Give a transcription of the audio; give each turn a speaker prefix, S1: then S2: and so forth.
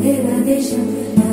S1: Radhe Radhe Shankar